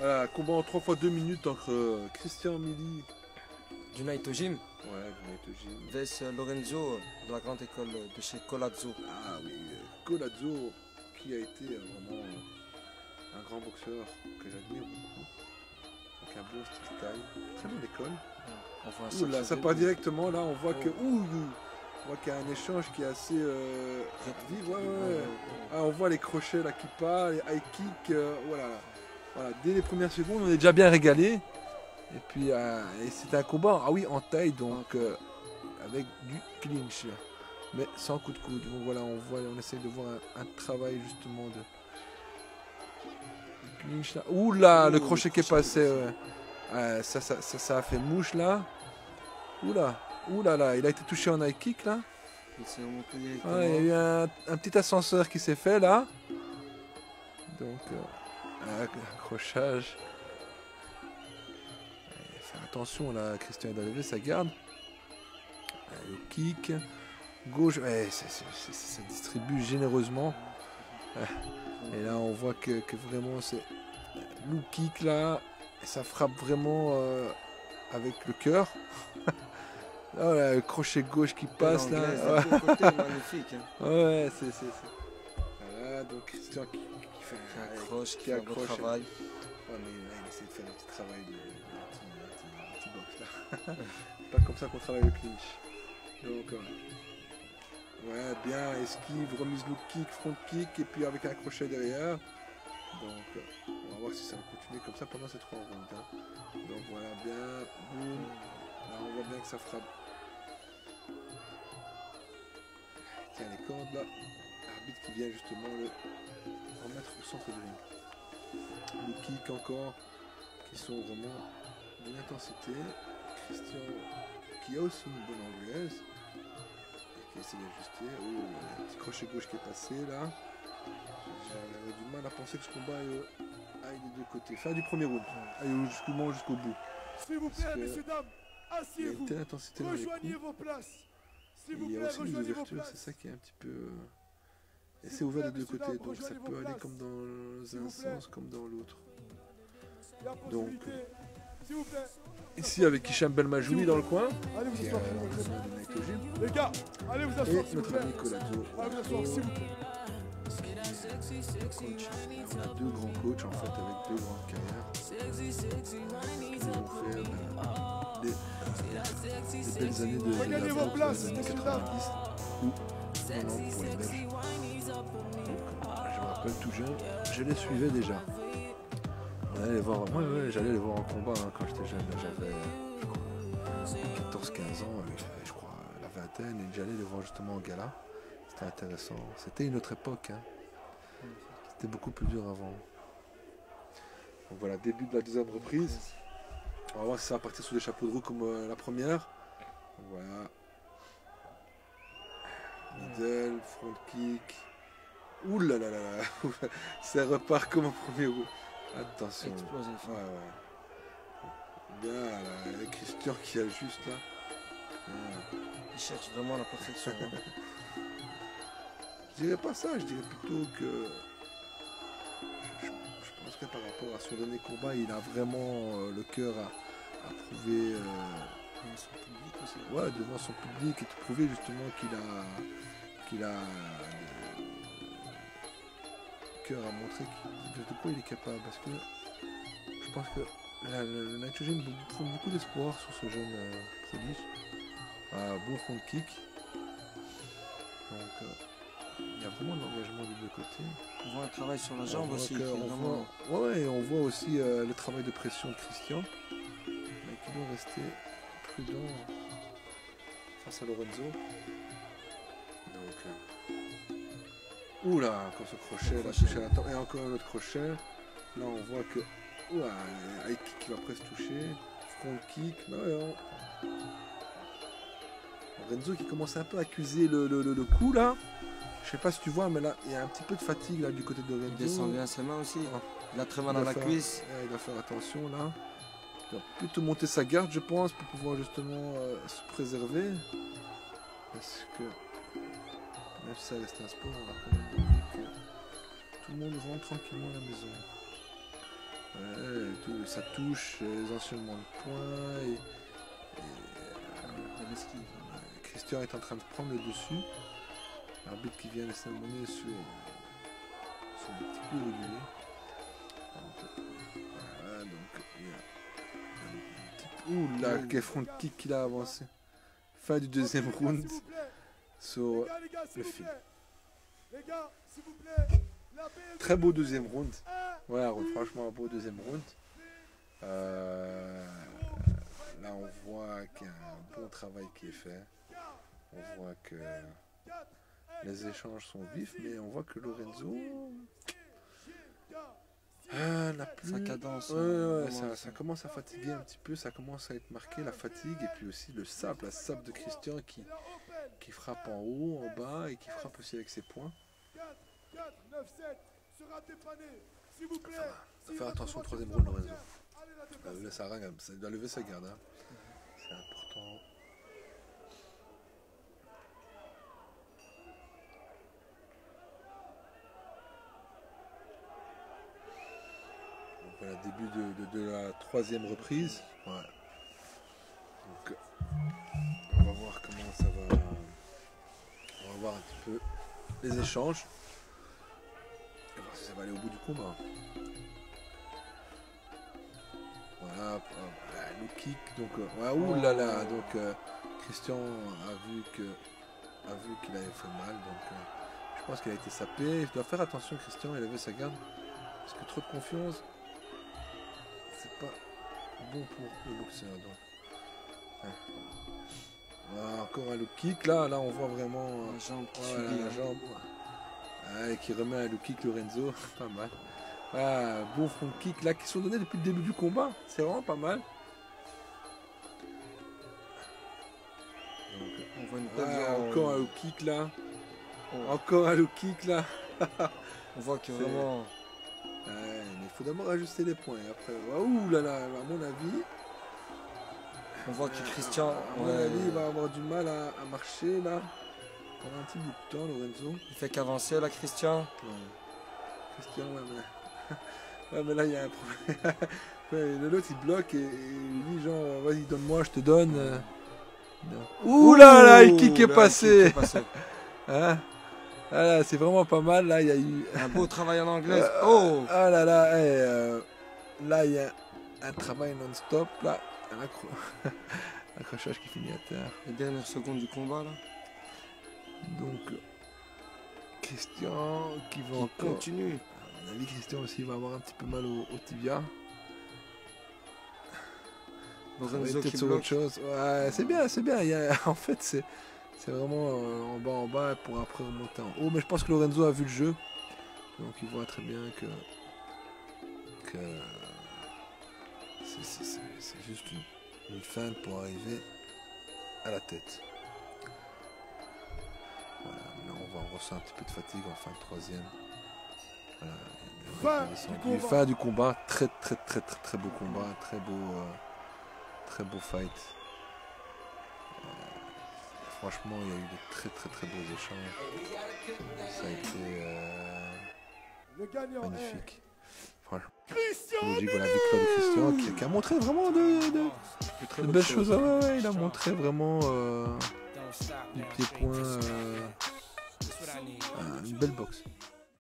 Voilà, combat en 3 fois 2 minutes entre euh, Christian Mili. Du Night Gym. Ouais, du Gym. Vs Lorenzo de la grande école de chez Colazzo. Ah oui, euh, Colazzo, qui a été euh, vraiment euh, un grand boxeur que j'admire beaucoup. Avec un bon style taille. Très bonne école. On voit Ouh là, ça part directement, là on voit que. Oh. Ouh, ouh, on voit qu'il y a un échange qui est assez euh, vif. Ouais, ouais. Ah, on voit les crochets là qui partent, les high kicks, euh, voilà, là. Voilà. Dès les premières secondes, on est déjà bien régalé. Et puis, euh, c'était un combat, ah oui, en taille, donc euh, avec du clinch, mais sans coup de coude. Donc voilà, on voit, on essaye de voir un, un travail justement de clinch là. Ouh là, Ouh, le le crochet qui est passé, ouais. Ça, ça, ça, ça a fait mouche là. Ouh là, ouh là là, il a été touché en high kick là. Il y a eu un, un petit ascenseur qui s'est fait là. Donc, euh, accrochage. Faire attention là, Christian lever sa garde. Le kick. Gauche, ouais, ça, ça- ça- ça distribue généreusement. Euh, Et là, on voit que, que vraiment c'est le kick là. Et ça frappe vraiment euh, avec le cœur. oh là, le crochet gauche qui passe là. Hein. Ouais, c'est, Voilà, donc Christian qui, qui fait Qui accroche, qui fait un beau accroche. travail. Ouais, mais là, il essaie de faire un petit travail de, petit, box là. C'est pas comme ça qu'on travaille le clinch. Donc, ouais. Ouais, bien, esquive, remise look kick, front kick, et puis avec un crochet derrière. Donc, euh, on va voir si ça va continuer comme ça pendant ces trois rounds. hein. Donc voilà, bien, boum. Là, on voit bien que ça frappe. Tiens, les cordes là. L'arbitre qui vient justement le remettre au centre du ring. Le kick encore, qui sont vraiment d'une intensité. Christian, qui a aussi une bonne anglaise, et qui essaie d'ajuster. Oh, le petit crochet gauche qui est passé là. J'avais du mal à penser que ce combat aille, des deux côtés. Fin du premier round, aille jusqu'au moment jusqu'au bout. S'il vous plaît, messieurs, dames, Il y a asseyez-vous. une telle intensité dans les Rejoignez coups. vos places. S'il vous il y plaît, a aussi des rejoignez vos places. c'est ça qui est un petit peu. euh, c'est vous ouvert des deux côtés, dames, donc ça peut aller comme dans un sens comme dans l'autre. Donc, plaît. Ici avec Hicham Belmajouli dans le coin, Allez vous qui est asseoir. euh, Les gars, allez vous et asseoir, vous notre ami Colazo. Allez vous asseoir, s'il vous plaît. coach. On a deux grands coachs en fait avec deux grandes carrières. Vont faire ben, des, des belles années de, la vos places, messieurs, 90 ou 90 pour les Belges. Tout jeune, je les suivais déjà. On les voir, ouais, j'allais les voir en combat hein, quand j'étais jeune, j'avais je crois, 14-15 ans, j'avais je crois la vingtaine, et j'allais les voir justement au gala. C'était intéressant. C'était une autre époque. hein. C'était beaucoup plus dur avant. Donc voilà, début de la deuxième reprise. On va voir si ça va partir sous des chapeaux de roue comme euh, la première. Voilà. Middle, front kick. Ouh là là là là. ça repart comme au premier round. Attention. Explosif. Ouais, ouais. Bien là, le Christian qui ajuste là. Ouais. Il cherche vraiment la perfection. hein. Je dirais pas ça, je dirais plutôt que. Je, je- je pense que par rapport à son dernier combat, il a vraiment euh, le cœur à, à prouver. euh, Et son public aussi. ouais, devant son public et de prouver justement qu'il a. qu'il a. euh, cœur à montrer de, quoi il est capable. Parce que je pense que la, le, Nitrogen font beaucoup d'espoir sur ce jeune euh, prodige. Un bon front kick. Donc. euh, il y a vraiment de l'engagement des deux côtés. On voit un travail sur la jambe aussi. on vraiment- voit, ouais, ouais, on voit aussi euh, le travail de pression de Christian, mais qui doit rester prudent face à Lorenzo. Oula, encore ce crochet, là, crochet. à la et encore un autre crochet. Là, on voit que, ouah, high kick qui va presque toucher, front kick, bah ouais, on- Lorenzo qui commence un peu à accuser le, le- le- le coup là. Je sais pas si tu vois, mais là, il y a un petit peu de fatigue là du côté de Lorenzo. Il descend bien ses mains aussi. Ah. Il a très mal à la faire- cuisse. ouais, il doit faire attention là. Il doit plutôt monter sa garde, je pense, pour pouvoir justement euh, se préserver. Parce que, si ça reste un sport, on va quand même que tout le monde rentre tranquillement à la maison. Ouais, tout- ça touche les enchaînements de points. Et, esquive. euh, Christian est en train de prendre le dessus. L'arbitre qui vient de s'abonner sur, sur des petits coups réguliers. Voilà, donc il y a un petit... Ouh là, quel front kick qu'il a avancé. Fin du deuxième gars, round. Sur Les gars, les gars, s'il le vous fil. plaît. Les gars, s'il vous plaît. La BL Très beau deuxième round. Un, Ouais, franchement, un beau deuxième round. Euh, là, on voit qu'il y a un bon travail qui est fait. On voit que les échanges sont vifs, mais on voit que Lorenzo ah, n'a plus. Sa cadence. Ouais, euh, ouais, vraiment, ça, ça commence à fatiguer un petit peu, ça commence à être marqué la fatigue et puis aussi le sable, la sable de Christian qui, La. Qui frappe en haut, en bas et qui frappe aussi avec ses poings. 4, 4, 9, 7. Sera dépanné. S'il vous plaît. Faut faire attention au troisième round, Lorenzo. Là, ça, rang- ça doit lever sa garde. hein. C'est important. Voilà, début de, de- de la troisième reprise. Ouais. Voir un petit peu les échanges. Et voir si ça va aller au bout du combat. Voilà, voilà, le kick. Donc, euh, ouais, ouh là là, donc euh, Christian a vu que a vu qu'il avait fait mal, donc euh, je pense qu'il a été sapé. Il doit faire attention, Christian, il avait sa garde, parce que trop de confiance, c'est pas bon pour le boxeur. Donc. Voilà, encore un low kick. Là, là, on voit vraiment euh, La jambe qui voilà, la hein. jambe. Ouais, qui remet un low kick Lorenzo, pas mal. Ah, bon front kick là qui sont donnés depuis le début du combat. C'est vraiment pas mal. Donc, On voit une belle ah, violence. encore un low kick là. Oh. Encore un low kick là. On voit que vraiment. Ouais, mais il faut d'abord ajuster les points. Et après, ouh là là, à mon avis, On voit que Christian. à mon ouais, avis, il va avoir du mal à, à marcher là. Pendant un petit bout de temps, Lorenzo. il fait qu'avancer là, Christian. Ouais. Christian, ouais, mais... ouais, mais là, il y a un problème. ouais, l'autre, il bloque et, et il dit genre, vas-y, donne-moi, je te donne. euh. Ouh là là, le kick est passé. kick est passé. Hein? Ah là, c'est vraiment pas mal. Là, il y a eu... Un beau travail en anglais. Euh, Oh Ah là là, eh, euh, là, il y a un travail non-stop. Là, un accro- accrochage qui finit à terre. Les dernières secondes du combat là. Donc, Christian qui va encore... continue. À mon avis, Christian aussi va avoir un petit peu mal au, au tibia. Lorenzo peut-être qui sur autre chose. Ouais, c'est bien, c'est bien. Il y a- en fait, c'est c'est vraiment euh, en bas, en bas pour après remonter en haut. Mais je pense que Lorenzo a vu le jeu. Donc il voit très bien que. que c'est- juste une, une feinte pour arriver à la tête. Voilà, là on va on ressent un petit peu de fatigue en fin de troisième. Voilà, Fin du combat. Fin du combat, très très très très très beau combat, très beau, euh, très beau fight. Euh, franchement, il y a eu de très très très beaux échanges. Ça a été euh, magnifique. Christian logique, voilà, victoire de Christian qui, qui a montré vraiment de, de- De très belles choses. choses. Ah ouais, ouais, il a montré vraiment euh, du pied-point, euh, euh, une belle boxe.